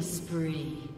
Spree.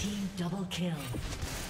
Team double kill.